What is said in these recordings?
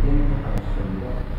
Yang akan.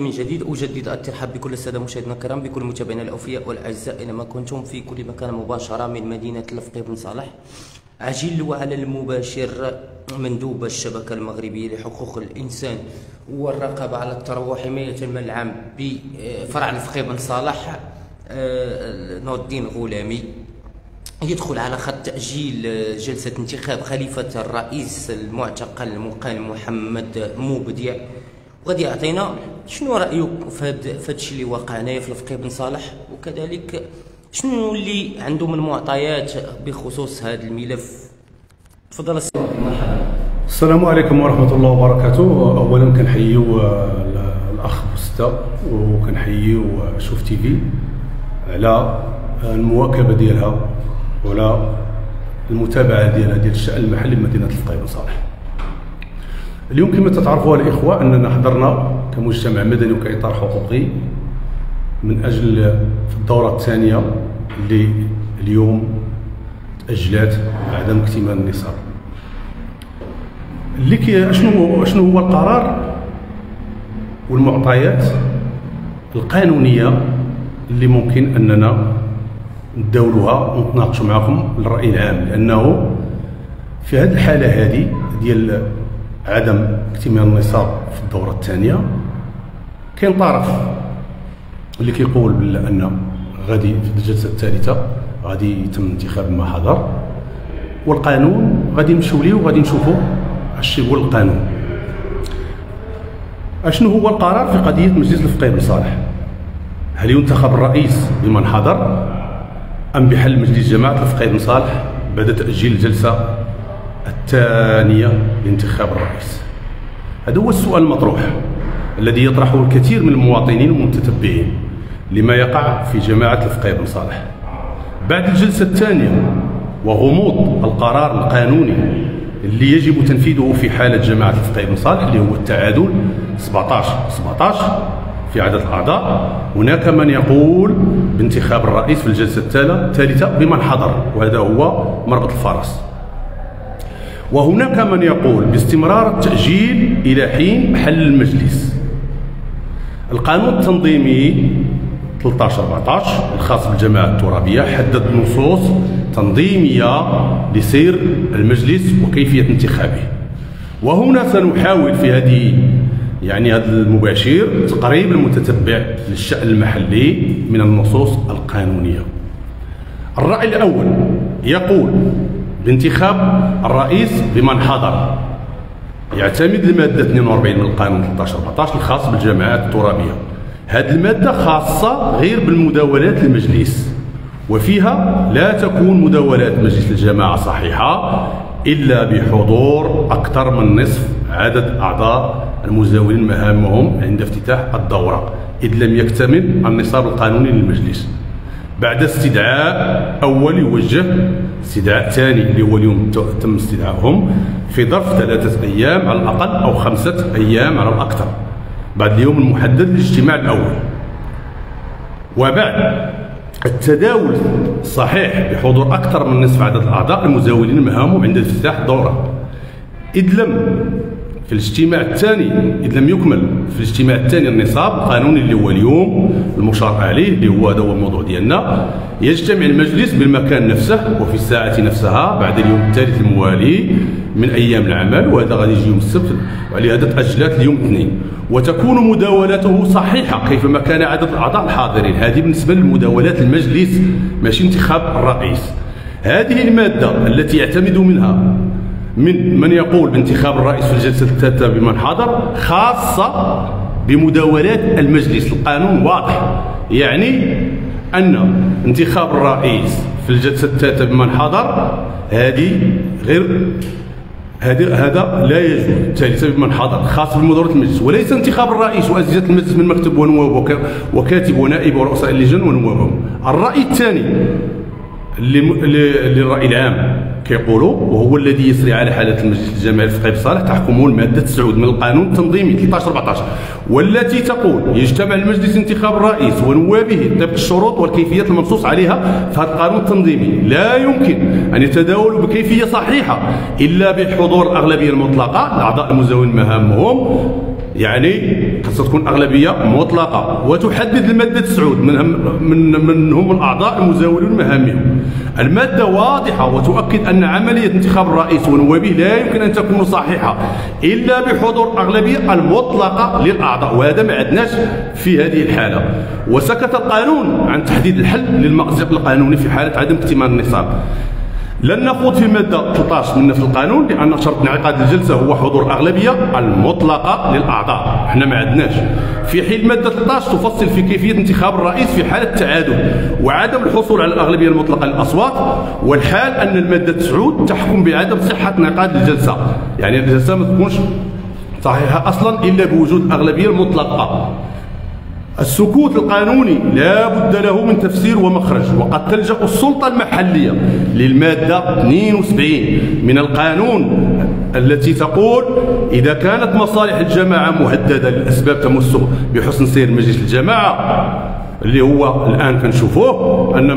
من جديد أجدد الترحاب بكل السادة مشاهدينا الكرام بكل متابعينا الأوفياء والأعزاء. أينما كنتم في كل مكان مباشرة من مدينة الفقيه بن صالح. عجل وعلى المباشر مندوب الشبكة المغربية لحقوق الإنسان والرقابة على الثروة وحماية المال العام بفرع الفقيه بن صالح آه، نور الدين غلامي. يدخل على خط تأجيل جلسة انتخاب خليفة الرئيس المعتقل المقال محمد مبدع وغادي يعطينا شنو رأيك في هذا الشيء اللي وقع هنايا في الفقيه بن صالح؟ وكذلك شنو اللي عنده من معطيات بخصوص هذا الملف؟ تفضل السلام عليكم ورحمة الله وبركاته. أولا كنحييو الأخ بوستا وكنحييو شوف تي في على المواكبة ديالها وعلى المتابعة ديالها ديال الشأن المحلي بمدينة الفقيه بن صالح. اليوم كما تتعرفوا الإخوة أننا حضرنا كمجتمع مدني وكإطار حقوقي من أجل في الدورة الثانية اللي اليوم تأجلات عدم اكتمال النصاب. اللي كي شنو شنو هو القرار والمعطيات القانونية اللي ممكن أننا نداولوها ونتناقشوا معكم الراي العام لأنه في هذه الحالة هذه ديال عدم اكتمال النصاب في الدورة الثانية. كاين طرف اللي كيقول بان غادي في الجلسة الثالثة غادي يتم انتخاب ما حضر والقانون غادي نمشيو ليه وغادي نشوفوا اش يقول القانون. أشنو هو القرار في قضية مجلس الفقيه بن صالح؟ هل ينتخب الرئيس بمن حضر؟ أم بحل مجلس جماعة الفقيه بن صالح بعد تأجيل الجلسة الثانية لانتخاب الرئيس. هذا هو السؤال المطروح الذي يطرحه الكثير من المواطنين والمتتبعين لما يقع في جماعة الفقيه بن صالح. بعد الجلسة الثانية وغموض القرار القانوني اللي يجب تنفيذه في حالة جماعة الفقيه بن صالح اللي هو التعادل 17 17 في عدد الأعضاء هناك من يقول بانتخاب الرئيس في الجلسة الثالثة بمن حضر وهذا هو مربط الفرس. وهناك من يقول باستمرار التأجيل إلى حين حل المجلس. القانون التنظيمي 13 14 الخاص بالجماعة الترابية حدد نصوص تنظيمية لسير المجلس وكيفية انتخابه. وهنا سنحاول في هذه يعني هذا المباشر تقريب المتتبع للشأن المحلي من النصوص القانونية. الرأي الأول يقول بانتخاب الرئيس بمن حضر. يعتمد المادة 42 من القانون 13 14 الخاص بالجماعات الترابية. هذه المادة خاصة غير بالمداولات المجلس وفيها لا تكون مداولات مجلس الجماعة صحيحة إلا بحضور أكثر من نصف عدد أعضاء المزاولين مهامهم عند افتتاح الدورة إذ لم يكتمل النصاب القانوني للمجلس. بعد استدعاء أول يوجه استدعاء ثاني اللي هو اليوم تم استدعائهم في ظرف ثلاثة أيام على الأقل أو خمسة أيام على الأكثر. بعد اليوم المحدد للاجتماع الأول. وبعد التداول الصحيح بحضور أكثر من نصف عدد الأعضاء المزاولين مهامهم عند افتتاح الدورة إذ لم في الاجتماع الثاني إذ لم يكمل في الاجتماع الثاني النصاب القانوني اللي هو اليوم المشار عليه اللي هو هذا هو الموضوع ديالنا. يجتمع المجلس بالمكان نفسه وفي الساعة نفسها بعد اليوم الثالث الموالي من أيام العمل وهذا غادي يجي يوم السبت ولهذا تأجلت اليوم الاثنين وتكون مداولته صحيحة كيفما كان عدد الأعضاء الحاضرين. هذه بالنسبة لمداولات المجلس ماشي انتخاب الرئيس. هذه المادة التي يعتمد منها من من يقول بانتخاب الرئيس في الجلسة الثالثة بمن حضر خاصة بمداولات المجلس. القانون واضح. يعني أن انتخاب الرئيس في الجلسة الثالثة بمن حضر هذه غير هذا هذا لا يجوز. الثالثة بمن حضر خاصة بمدورة المجلس. وليس انتخاب الرئيس وأجهزة المجلس من مكتب ونواب وكاتب ونائب ورؤساء اللجان ونوابهم. الرأي الثاني للرأي العام. كيقولوا وهو الذي يسري على حالة المجلس الجماهيري في قيب صالح تحكمه المادة 9 من القانون التنظيمي 13 14 والتي تقول يجتمع المجلس انتخاب الرئيس ونوابه طبق الشروط والكيفيات المنصوص عليها في هذا القانون التنظيمي. لا يمكن أن يتداولوا بكيفية صحيحة إلا بحضور الأغلبية المطلقة لأعضاء المزاولين مهامهم يعني خاصها تكون أغلبية مطلقة. وتحدد المادة 9 من من من هم الأعضاء المزاولون مهامهم. المادة واضحة وتؤكد أن عملية انتخاب الرئيس ونوابه لا يمكن أن تكون صحيحة إلا بحضور الاغلبيه المطلقة للأعضاء. وهذا ما عندناش في هذه الحالة. وسكت القانون عن تحديد الحل للمأزق القانوني في حالة عدم اكتمال النصاب. لن نخوض في المادة 13 من نفس القانون لأن شرط انعقاد الجلسة هو حضور الأغلبية المطلقة للأعضاء. إحنا ما عندناش. في حين المادة 13 تفصل في كيفية انتخاب الرئيس في حالة التعادل وعدم الحصول على الأغلبية المطلقة للأصوات والحال أن المادة 9 تحكم بعدم صحة انعقاد الجلسة. يعني الجلسة ما تكونش صحيحة أصلا إلا بوجود الأغلبية المطلقة. السكوت القانوني لا بد له من تفسير ومخرج وقد تلجأ السلطة المحلية للمادة 72 من القانون التي تقول إذا كانت مصالح الجماعة مهددة للأسباب تمس بحسن سير مجلس الجماعة اللي هو الآن كنشوفوه أن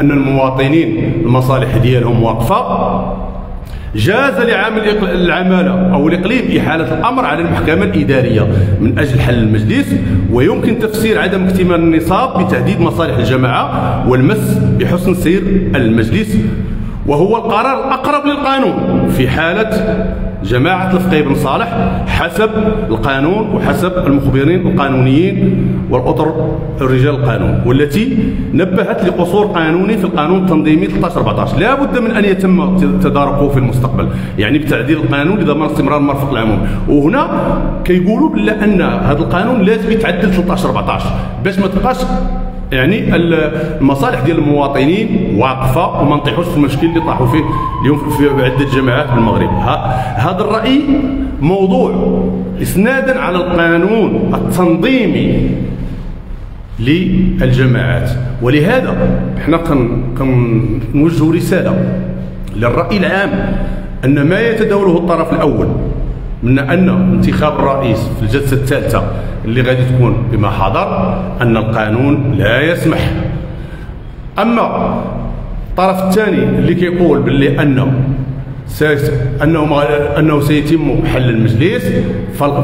أن المواطنين المصالح ديالهم واقفة. جاز لعامل العمالة أو الإقليم إحالة الأمر على المحكمة الإدارية من أجل حل المجلس ويمكن تفسير عدم اكتمال النصاب بتهديد مصالح الجماعة والمس بحسن سير المجلس. وهو القرار الأقرب للقانون في حالة جماعة الفقيه بن صالح حسب القانون وحسب المخبرين القانونيين والأطر رجال القانون والتي نبهت لقصور قانوني في القانون التنظيمي 13 14 لا بد من أن يتم تداركه في المستقبل يعني بتعديل القانون لضمان استمرار المرفق العمومي وهنا كيقولوا بلا أن هذا القانون لازم يتعدل 13 14 باش ما تبقاش يعني المصالح ديال المواطنين واقفة وما نطيحوش في المشكل اللي طاحوا فيه اليوم في عدة جماعات في المغرب. هذا الرأي موضوع إسنادا على القانون التنظيمي للجماعات. ولهذا إحنا كنوجهوا رسالة للرأي العام أن ما يتداوله الطرف الأول من أن انتخاب الرئيس في الجلسة الثالثة اللي غادي تكون بما حضر أن القانون لا يسمح. أما الطرف الثاني اللي كيقول باللي أنه أنه أنه سيتم حل المجلس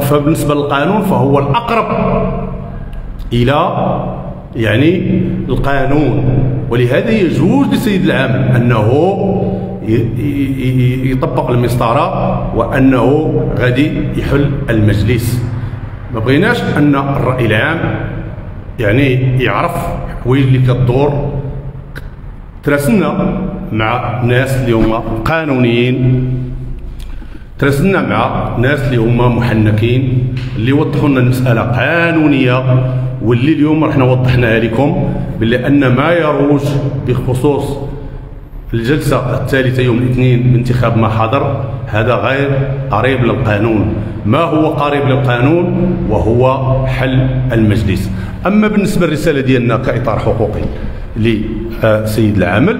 فبالنسبة للقانون فهو الأقرب إلى يعني القانون. ولهذا يجوز لسيد العام أنه يطبق المسطرة وأنه غادي يحل المجلس. ما بغيناش أن الرأي العام يعني يعرف حوايج اللي كدور تراسلنا مع ناس اللي هما قانونيين تراسلنا مع ناس اللي هما محنكين اللي وضحوا لنا المساله قانونية واللي اليوم رحنا وضحناها لكم باللي ان ما يروج بخصوص الجلسة الثالثة يوم الاثنين بانتخاب ما حضر هذا غير قريب للقانون. ما هو قريب للقانون؟ وهو حل المجلس. أما بالنسبة للرسالة ديالنا كإطار حقوقي لسيد العمل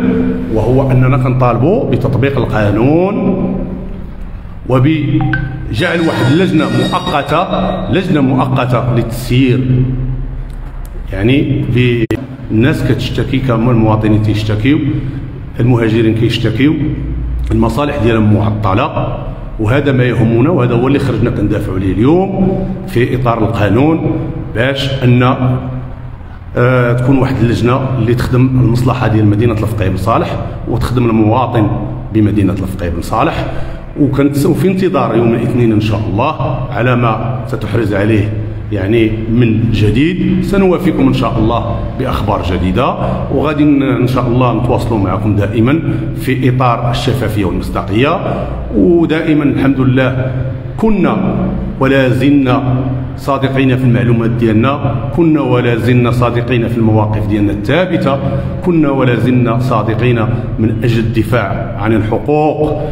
وهو أننا كنطالبوا بتطبيق القانون وبجعل واحد اللجنة مؤقتة لجنة مؤقتة للتسيير. يعني الناس كتشتكي كما المواطنين تيشتكيو. المهاجرين كيشتكيو المصالح ديالهم معطلة وهذا ما يهمنا وهذا هو اللي خرجنا كندافعوا عليه اليوم في إطار القانون باش أن آه تكون واحد اللجنة اللي تخدم المصلحة ديال مدينة الفقيه بن صالح وتخدم المواطن بمدينة الفقيه بن صالح. وكنت وفي انتظار يوم الاثنين إن شاء الله على ما ستحرز عليه يعني من جديد. سنوافيكم إن شاء الله بأخبار جديدة وغادي إن شاء الله نتواصلوا معكم دائما في إطار الشفافية والمصداقية. ودائما الحمد لله كنا ولا زلنا صادقين في المعلومات ديالنا كنا ولا زلنا صادقين في المواقف ديالنا الثابتة كنا ولا زلنا صادقين من أجل الدفاع عن الحقوق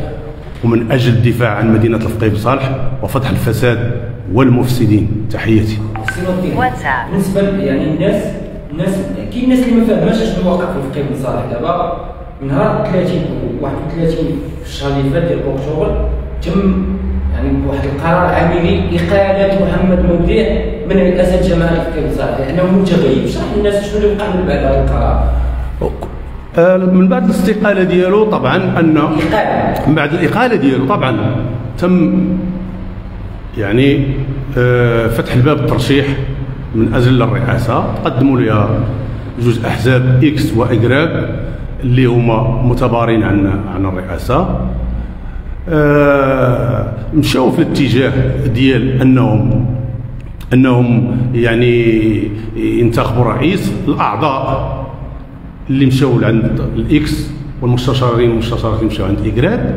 ومن أجل الدفاع عن مدينة الفقيه بصالح وفتح الفساد والمفسدين. تحياتي. واتساب. بالنسبة يعني الناس الناس كاين الناس اللي ما فاهماش شنو واقع في الفقيه بن صالح دابا من نهار 30 31 في الشهر اللي فات ديال أكتوبر تم يعني بواحد القرار عملي اقاله محمد مودع من الأسد جماعة الفقيه بن صالح لأنه متغيب شرح للناس شنو اللي وقع من بعد هذا القرار. آه، من بعد الاستقالة ديالو طبعا ان من بعد الإقالة ديالو طبعا تم يعني آه، فتح الباب الترشيح من أجل الرئاسة. تقدموا لي جوج أحزاب إكس واجراك اللي هما متبارين عن عن الرئاسة. آه، مشاو في الاتجاه ديال أنهم أنهم يعني ينتخبوا رئيس. الأعضاء اللي مشاو عند ال ex والمستشارين والمستشارات اللي مشاو عند ايكراد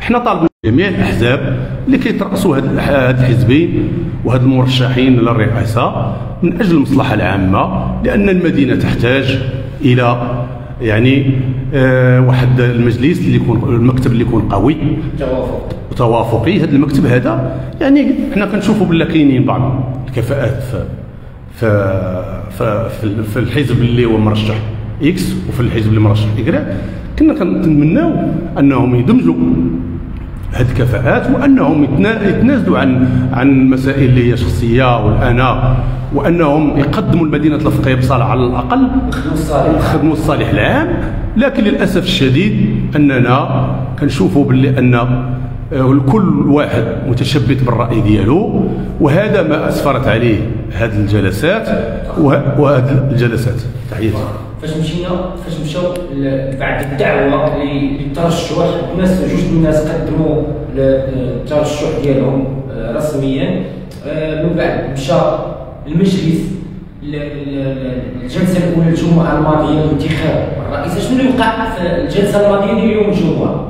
حنا طالبين جميع الأحزاب اللي كيترأسوا هاد الحزبين وهاد المرشحين للرئاسة من أجل المصلحة العامة لأن المدينة تحتاج إلى يعني آه واحد المجلس اللي يكون المكتب اللي يكون قوي. توافق. توافقي. هذا المكتب هذا يعني حنا كنشوفوا بلا كاينين بعض الكفاءات في في في الحزب اللي هو مرشح إكس وفي الحزب اللي مرشح ايكغيك كنا كنتمناو أنهم يدمجوا. هذه الكفاءات وأنهم يتنازلوا عن عن المسائل اللي هي شخصية والانا وأنهم يقدموا المدينة الفقيه بصالح على الأقل يخدموا الصالح. العام. لكن للأسف الشديد أننا كنشوفوا باللي أن آه، كل واحد متشبت بالرأي ديالو وهذا ما أسفرت عليه هذه الجلسات وهذه الجلسات. تحياتي. فاش مشينا فاش مشاو بعد الدعوة للترشح الناس جوج الناس قدموا الترشح ديالهم آه، رسميا. آه، من بعد مشى المجلس الجلسه الأولى الجمعة الماضية الانتخاب الرئيس. شنو اللي وقع في الجلسة الماضية ديال يوم الجمعة؟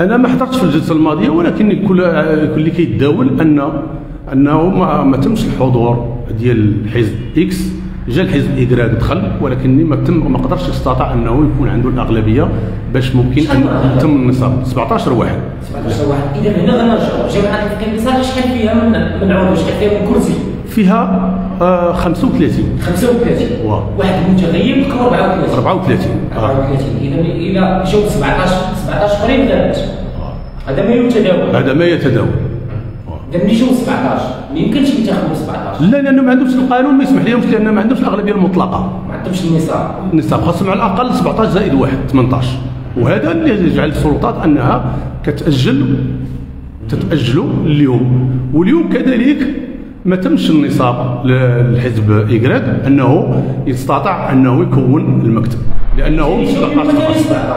أنا ما حضرتش في الجلسة الماضية ولكن كل اللي كيتداول ان أنه ما, ما تمش الحضور ديال حزب إكس. جا الحزب إدراك دخل ولكن ما تم ما قدرش يستطيع أنه يكون عنده الأغلبية باش ممكن أن يتم النصاب؟ 17 واحد. 17 واحد. إذا هنا غنرجعوا جماعة الفقه شحال فيها من من شحال فيها من كرسي؟ فيها آه 35 35 واحد متغيب 34 34 34 اذا إلى جاو 17 17 اخرين ثابت هذا ما يتداول. هذا ما يتداول. ملي جاو 17 ما يمكنش ينتخبوا 17 لا لأنه ما عندهمش القانون ما يسمح لهمش لأن ما عندهمش الأغلبية المطلقة. ما عندهمش النصاب. النصاب خاصهم على الأقل 17 زائد 1 18 وهذا اللي يجعل السلطات أنها كتأجل تتأجل اليوم. واليوم كذلك ما تمش النصاب للحزب إيكغيك أنه يستطيع أنه يكون المكتب. لأنه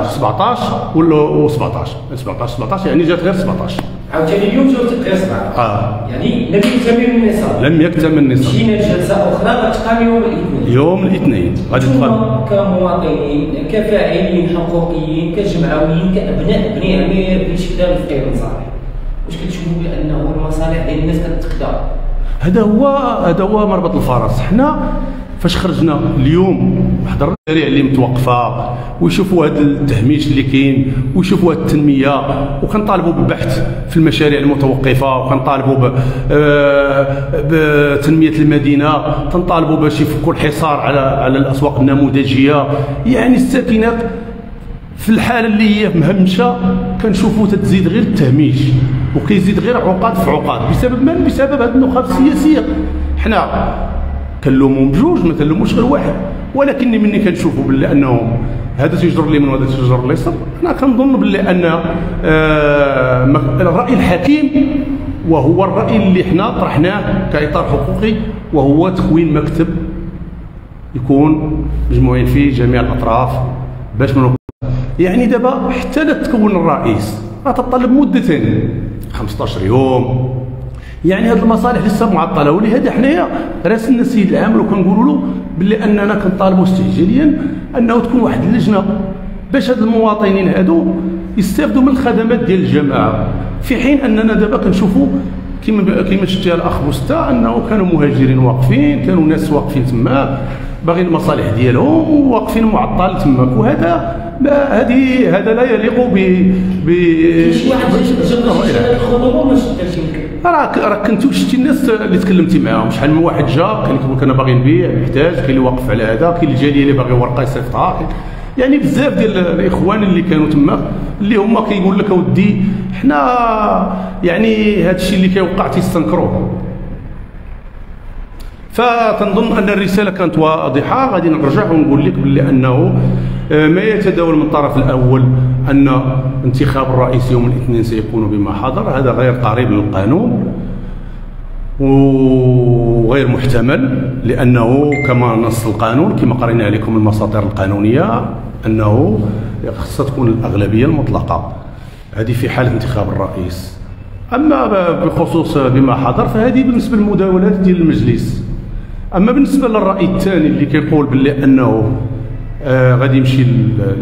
17 ولا 17 17 17 يعني جات غير 17 عاوتاني اليوم جاوبت غير سبعه آه. يعني لم يكتمل النصاب. لم يكتمل النصاب. مشينا لجلسة أخرى غتقام يوم الاثنين. يوم الاثنين. غادي تقام. كمواطنين كفاعلين حقوقيين كجمعويين كأبناء بني عمير بن شكدان الفقيه بن صالح واش كتشوفوا بأنه المصالح ديال الناس كتقدر؟ هذا هو هذا هو مربط الفرس. حنا فاش خرجنا اليوم حضرنا المشاريع اللي متوقفة ويشوفوا هذا التهميش اللي كاين ويشوفوا هذه التنمية وكنطالبوا بالبحث في المشاريع المتوقفة وكنطالبوا آه، بتنمية المدينة تنطالبوا باش يفكوا الحصار على على الأسواق النموذجية. يعني الساكنات في الحالة اللي هي مهمشة كنشوفوا تتزيد غير التهميش وكيزيد غير عقاد في عقاد. بسبب من؟ بسبب هذه النخب السياسية. حنا كنلومهم بجوج ما كنلوموش غير واحد. ولكني مني كنشوفوا باللي انهم هذا تيجر اليمين وهذا تيجر اليسار أنا كنظن باللي أن آه الرأي الحكيم وهو الرأي اللي حنا طرحناه كإطار حقوقي وهو تكوين مكتب يكون مجموعين فيه جميع الأطراف باش من يعني دابا حتى لا تكون الرئيس غتطلب مدتين 15 يوم. يعني هذه المصالح لسه معطلة ولهذا حنايا راسلنا السيد العامل وكنقولوا له باللي أننا كنطالبوا استعجاليا أنه تكون واحد اللجنة باش هاد المواطنين هادو يستافدوا من الخدمات ديال الجماعة في حين أننا دابا كنشوفوا كما كما شفتي الأخ بوستا أنه كانوا مهاجرين واقفين كانوا ناس واقفين تما باغيين المصالح ديالهم واقفين معطل تماك. وهذا هذه هذا لا يليق ب ب راك راك كنتو شتي الناس اللي تكلمتي معاهم شحال من واحد جا قال لك أنا باغي نبيع محتاج كاين اللي واقف على هذا. كاين الجاليه اللي باغي ورقة يصيفطها يعني بزاف ديال الإخوان اللي كانوا تما اللي هما كيقول لك أودي حنا يعني هذا الشيء اللي كيوقع تيستنكروه فتنظن أن الرسالة كانت واضحة. غادي نرجع ونقول لك باللي أنه آه، ما يتداول من الطرف الأول أن انتخاب الرئيس يوم الاثنين سيكون بما حضر. هذا غير قريب للقانون وغير محتمل لأنه كما نص القانون كما قرينا عليكم المساطر القانونية أنه خصها تكون الأغلبية المطلقة. هذه في حاله انتخاب الرئيس. أما بخصوص بما حضر فهذه بالنسبة للمداولات ديال المجلس. أما بالنسبة للرأي الثاني اللي كيقول باللي أنه آه غادي يمشي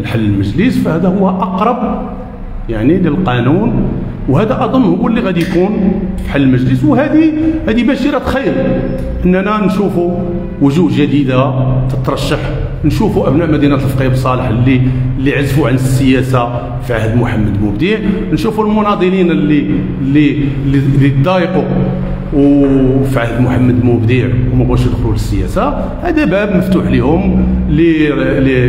لحل المجلس فهذا هو أقرب يعني للقانون وهذا أظن هو اللي غادي يكون في حل المجلس. وهذه هذه بشيره خير أننا نشوفوا وجوه جديدة تترشح نشوفوا أبناء مدينة الفقيه بصالح اللي اللي عزفوا عن السياسة في عهد محمد مبدع. نشوفوا المناضلين اللي اللي اللي تضايقوا وفي عهد محمد مبدع وما بغاوش يدخلوا للسياسة. هذا باب مفتوح لهم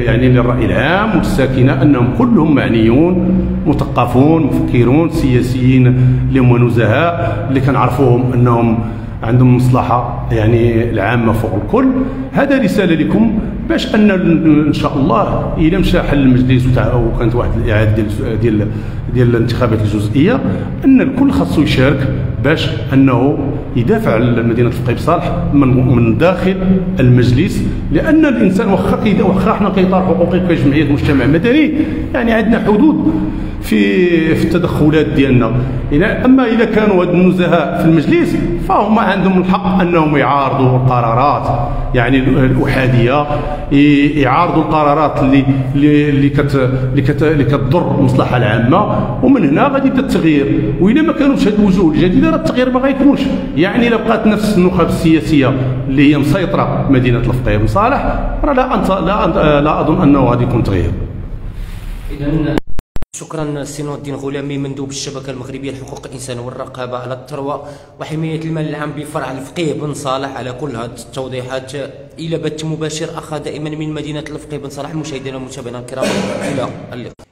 يعني للرأي العام والساكنة أنهم كلهم معنيون مثقفون مفكرون سياسيين اللي هم نزهاء اللي كنعرفوهم أنهم عندهم مصلحة يعني العامة فوق الكل. هذا رسالة لكم. باش أن إن شاء الله إلى مشى حل المجلس وكانت واحد الاعاده ديال ديال ديال الانتخابات الجزئية أن الكل خاصو يشارك باش أنه يدافع على مدينة الفقيه بصالح من من داخل المجلس لأن الإنسان واخا واخا حنا كإطار حقوقي كجمعيه مجتمع مدني يعني عندنا حدود. في في التدخلات ديالنا. أما إذا كانوا هاد النزهاء في المجلس فهم عندهم الحق أنهم يعارضوا القرارات. يعني الأحادية يعارضوا القرارات اللي اللي كت اللي, كت اللي كتضر المصلحة العامة ومن هنا غادي يبدأ التغيير. واذا ما كانوش هاد الوجوه الجديدة راه التغيير ما غيكونش. يعني إلا بقات نفس النخب السياسية اللي هي مسيطرة مدينة الفقيه بن صالح راه لا أنت لا لا أظن أنه غادي يكون تغيير. اذا شكرا سي نور الدين غلامي مندوب الشبكة المغربية لحقوق الإنسان والرقابة على الثروة وحماية المال العام بفرع الفقيه بن صالح. على كل هذه التوضيحات إلى بث مباشر أخا دائما من مدينة الفقيه بن صالح مشاهدينا ومتابعينا الكرام إلى اللقاء.